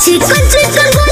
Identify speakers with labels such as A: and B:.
A: चिकन 贵